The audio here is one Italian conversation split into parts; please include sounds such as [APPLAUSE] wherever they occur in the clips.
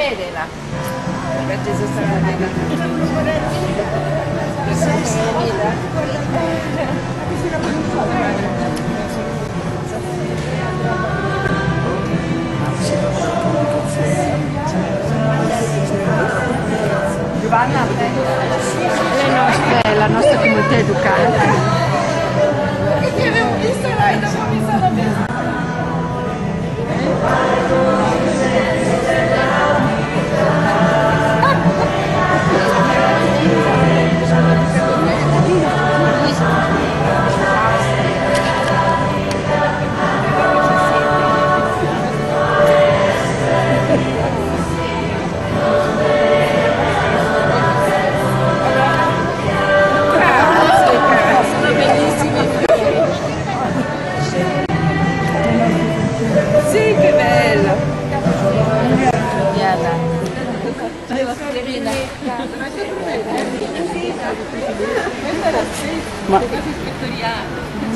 chiedela perché Gesù sta nella vita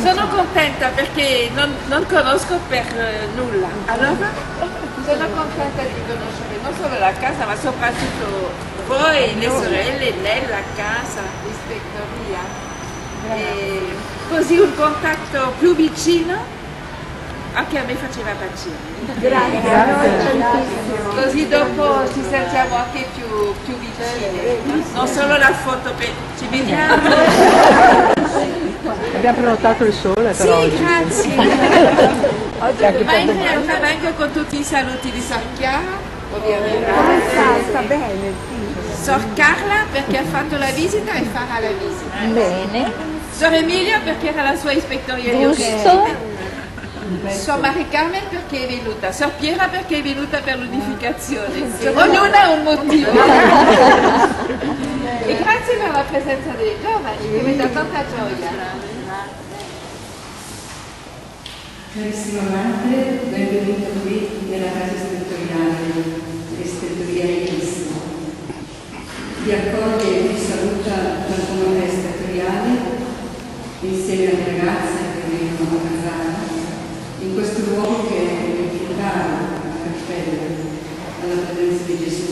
Sono contenta perché non, non conosco per eh, nulla. Allora? Sono contenta di conoscere non solo la casa ma soprattutto voi, le sorelle, lei, la casa, l'ispettoria. E così un contatto più vicino anche a me faceva piacere. Così dopo ci sentiamo anche più, più vicine. Non solo la foto, ci vediamo. [LAUGHS] Abbiamo prenotato il sole per Sì, oggi. grazie. [LAUGHS] Anche Ma in realtà vengo con tutti i saluti di Sor Chiara, ovviamente. sta bene, Sor Carla perché ha fatto la visita e farà la visita. Bene. Sor Emilia perché era la sua ispettoria di Giusto. Sor Maria Carmen perché è venuta, Sor Piera perché è venuta per l'unificazione. Ognuna ha un motivo. e grazie per la presenza dei giovani, che mi dà tanta gioia. Carissima madre, benvenuta qui nella casa ispettoriale, l'ispettoria Iris. Vi accoglie e vi saluta la comunità ispettoriale insieme alle ragazze che vengono a casare in questo luogo che è il caro cappello alla presenza di Gesù.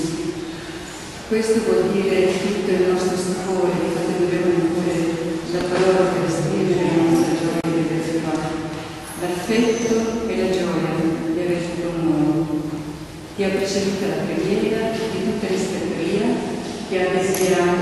Questo vuol dire tutto il nostro stupore, infatti dobbiamo imporre la parola per esprimere la nostra gioia di averti qua l'affetto e la gioia di averti con noi. Ti ha preceduta la preghiera di tutta l'ispettoria che ha desiderato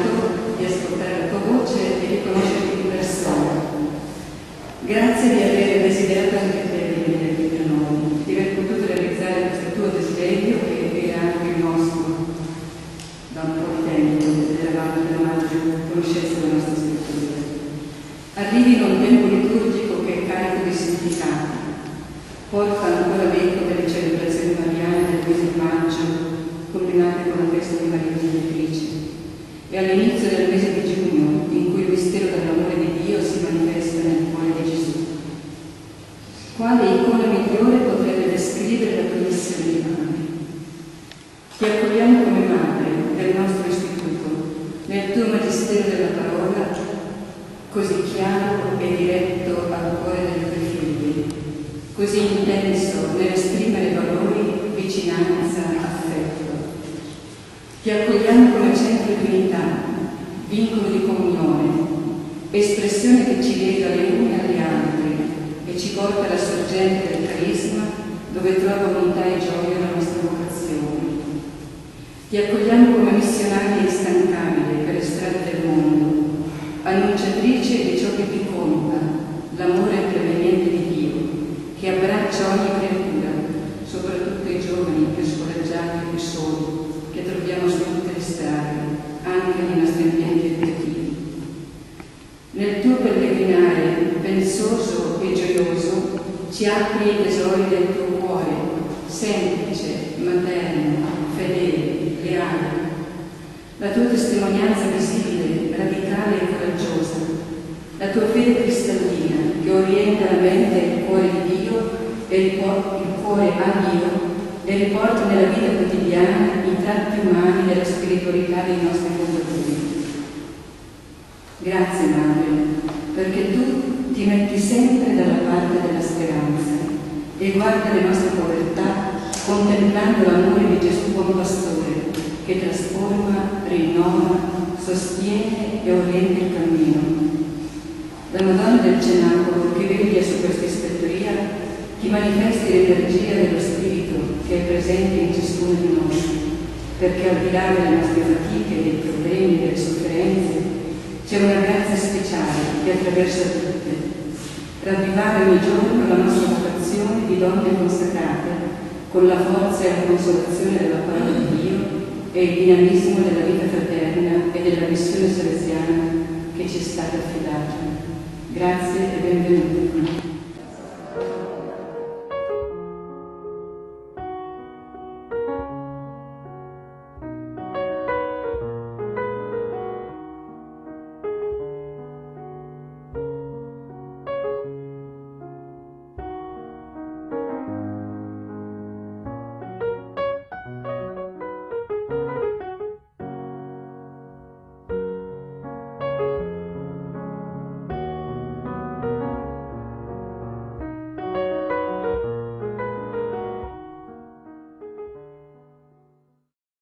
Icona migliore potrebbe descrivere la tua missione di madre? Ti accogliamo come madre del nostro istituto, nel tuo magistero della parola, così chiaro e diretto al cuore dei tuoi figli, così intenso nell'esprimere valori, vicinanza, affetto. Ti accogliamo come centro di unità, vincolo di comunione, espressione che ci lega le une alle altre e ci porta alla sorgente del carisma dove trova unità e gioia la nostra vocazione. Ti accogliamo come missionaria instancabile per le strade del mondo, annunciatrice di ciò che ti conta, l'amore preveniente di Dio, che abbraccia ogni creatura, soprattutto i giovani più scoraggiati e più soli, che troviamo su tutte le strade, anche nei ci apri i tesori del tuo cuore, semplice, materno, fedele, leale. La tua testimonianza visibile, radicale e coraggiosa, la tua fede cristallina che orienta la mente e il cuore di Dio e il, cuo- il cuore a Dio e riporta nella vita quotidiana i tratti umani della spiritualità dei nostri fondatori. Grazie Madre, perché tu ti metti sempre dalla parte della speranza e guardi le nostre povertà contemplando l'amore di Gesù buon pastore che che trasforma, rinnova, sostiene e orienta il cammino. La Madonna del Cenacolo che veglia su questa ispettoria ti manifesti l'energia dello Spirito che è presente in ciascuno di noi perché al di là delle nostre fatiche, dei problemi, delle sofferenze, c'è una grazia speciale che attraversa tutte. Ravvivare ogni giorno la nostra vocazione di donne consacrate con la forza e la consolazione della parola di Dio e il dinamismo della vita fraterna e della missione salesiana che ci è stata affidata. Grazie e benvenuti.